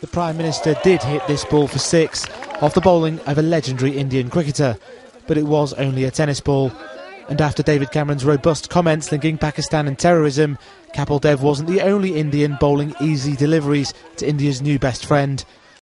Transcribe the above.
The Prime Minister did hit this ball for six off the bowling of a legendary Indian cricketer, but it was only a tennis ball. And after David Cameron's robust comments linking Pakistan and terrorism, Kapil Dev wasn't the only Indian bowling easy deliveries to India's new best friend.